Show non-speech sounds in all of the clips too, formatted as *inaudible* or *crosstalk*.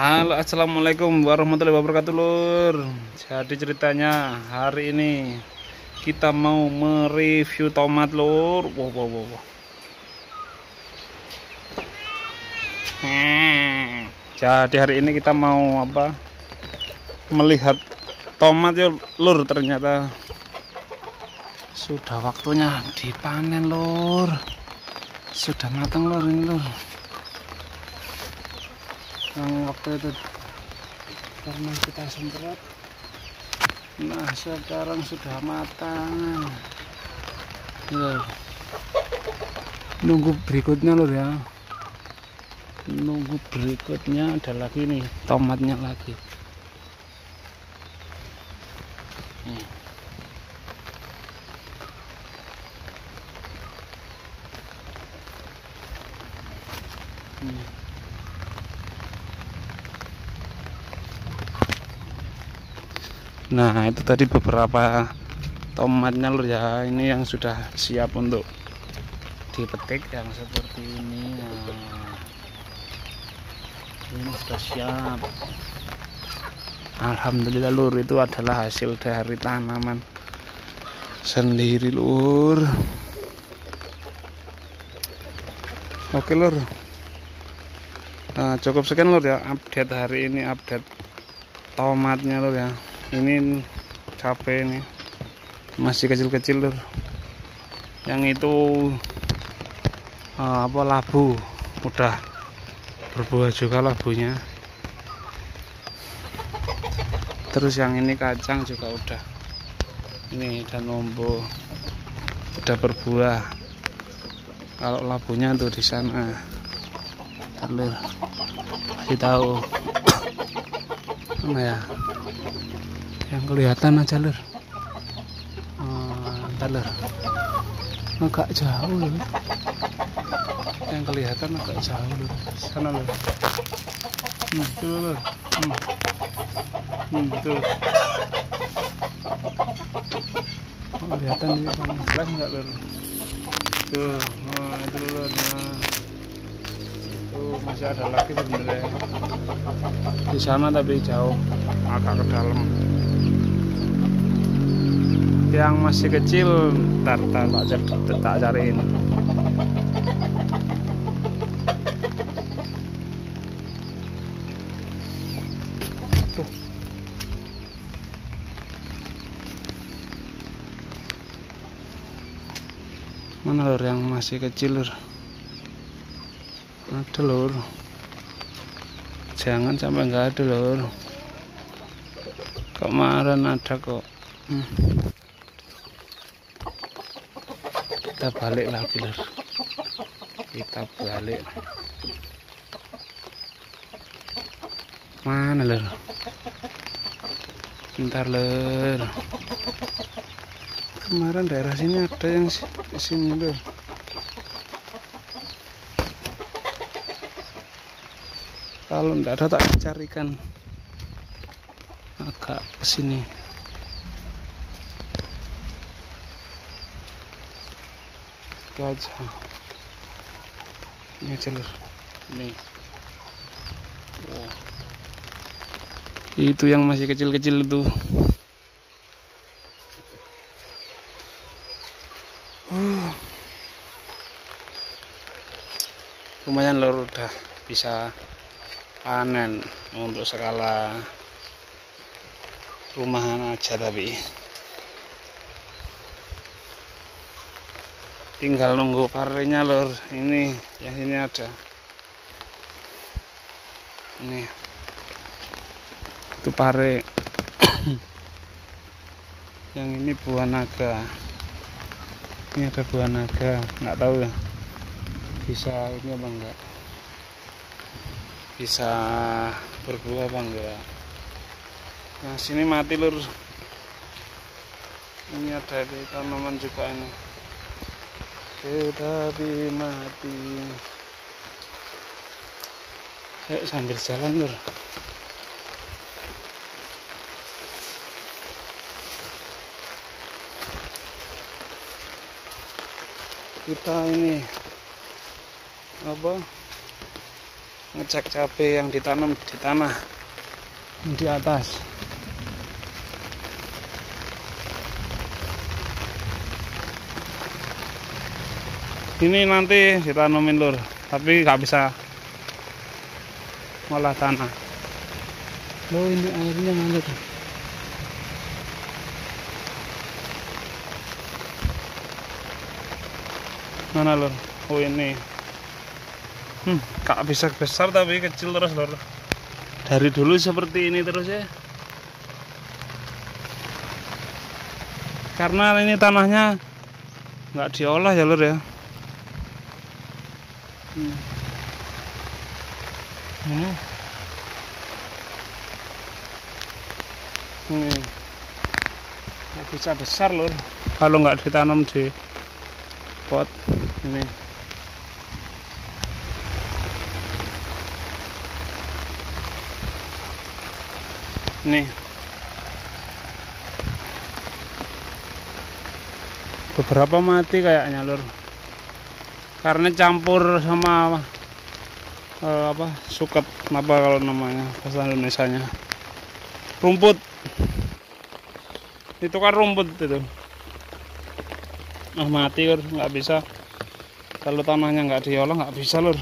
Halo assalamualaikum warahmatullahi wabarakatuh lur. Jadi ceritanya hari ini Kita mau mereview tomat lur. Wow wow wow, wow. Hmm. Jadi hari ini kita mau apa? Melihat tomat ya lur ternyata. Sudah waktunya dipanen lur. Sudah matang lur ini lur yang waktu itu karena kita semprot nah sekarang sudah matang ya. nunggu berikutnya lur ya nunggu berikutnya ada lagi nih tomatnya lagi hmm. Nah itu tadi beberapa tomatnya lur ya. Ini yang sudah siap untuk dipetik yang seperti ini. Nah, ini sudah siap. Alhamdulillah lur itu adalah hasil dari tanaman sendiri lur. Oke lur. Nah, cukup sekian lur ya update hari ini update tomatnya lur ya ini cabai ini. Masih kecil-kecil lur yang itu uh, apa labu. Udah berbuah juga labunya. Terus yang ini kacang juga udah. Ini dan lombo udah berbuah. Kalau labunya tuh di sana. Telur kasih tahu. Mana ya yang kelihatan aja lur oh, lur agak jauh lur yang kelihatan agak jauh lur sana lur hmm, tuh lur hmm. Hmm, tuh oh, kelihatan di panas jelas nggak lur tuh oh, itu lur nah. Tuh masih ada lagi sebenarnya. Di sana tapi jauh. Agak ke dalam yang masih kecil tar tar tak, tak cariin. Mana lor yang masih kecil lor ada lor jangan sampai nggak ada lor kemarin ada kok. Hmm kita balik lagi lur kita balik. Mana lur bentar lur kemarin daerah sini ada yang sini lur kalau tidak ada tak carikan. Agak ke sini gajah ini wow. itu yang masih kecil-kecil itu. Uh. lumayan lor udah bisa panen untuk skala rumahan aja tapi tinggal nunggu parenya lor ini yang ini ada. Ini. Itu pare. *coughs* Yang ini buah naga. Ini ada buah naga. Nggak tahu ya. Bisa ini apa enggak? Bisa berbuah apa enggak? Nah sini mati lur. Ini ada di tanaman juga ini tetapi mati. Ayo sambil jalan lur kita ini apa? Ngecek cabai yang ditanam di tanah. Di atas ini nanti ditanamin lur tapi nggak bisa malah tanah. Lo ini airnya ngalir mana lur? Oh ini. Hmm gak bisa besar tapi kecil terus lur. Dari dulu seperti ini terus ya. Karena ini tanahnya nggak diolah ya lur ya hmm. Hmm. ini bisa besar lur kalau nggak ditanam di pot. Ini. Nih. Beberapa mati kayaknya lur karena campur sama uh, apa suket apa kalau namanya bahasa Indonesia nya rumput. Itu kan rumput itu. Ah mati lur. Nggak bisa. Kalau tanahnya nggak diolah nggak bisa lur.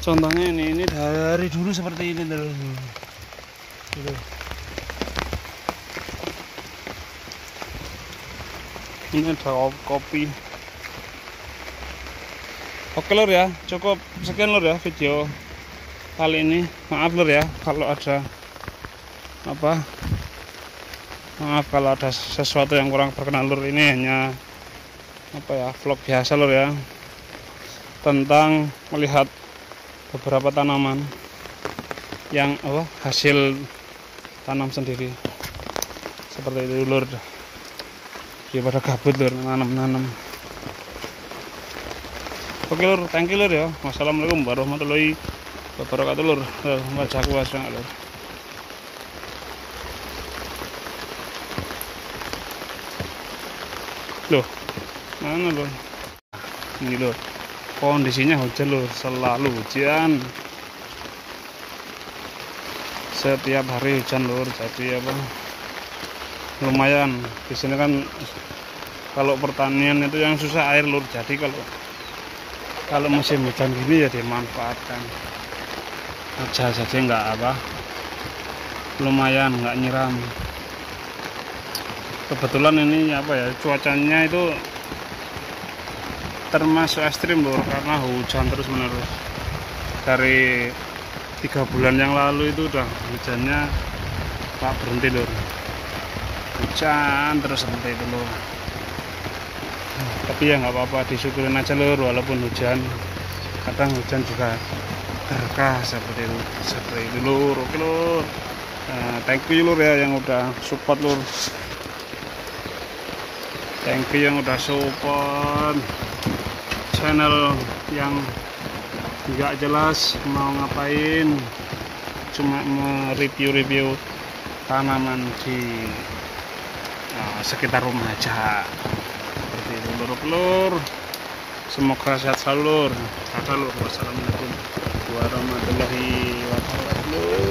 Contohnya ini ini dari dulu seperti ini lur. Gitu. ini ada kopi oke lur ya. Cukup sekian lur ya video kali ini. Maaf lur ya kalau ada apa? Maaf kalau ada sesuatu yang kurang berkenan lur. Ini hanya apa ya vlog biasa lur ya tentang melihat beberapa tanaman yang apa hasil tanam sendiri. Seperti itu lur. Daripada gabut lur nanam-nanam oke lur. Thank you lur ya. Wassalamualaikum warahmatullahi wabarakatuh lur. Wajahku wasang lur. Loh mana loh ini loh kondisinya hujan loh selalu hujan. Setiap hari hujan lur. Jadi apa? Lumayan. Di sini kan kalau pertanian itu yang susah air lur. Jadi kalau kalau musim hujan gini ya dimanfaatkan. Aja saja nggak apa. Lumayan nggak nyiram. Kebetulan ini apa ya cuacanya itu termasuk ekstrim lur karena hujan terus menerus dari tiga bulan yang lalu itu udah hujannya tak berhenti lur hujan terus seperti itu lur tapi ya nggak apa-apa disyukurin aja lur walaupun hujan. Kadang hujan juga berkah seperti itu seperti itu. Lur oke lur. Nah, thank you lur ya yang udah support lur. Thank you yang udah support channel yang nggak jelas mau ngapain. Cuma mereview-review tanaman di uh, sekitar rumah aja seperti itu semoga sehat selalu lur lur wassalamualaikum warahmatullahi wabarakatuh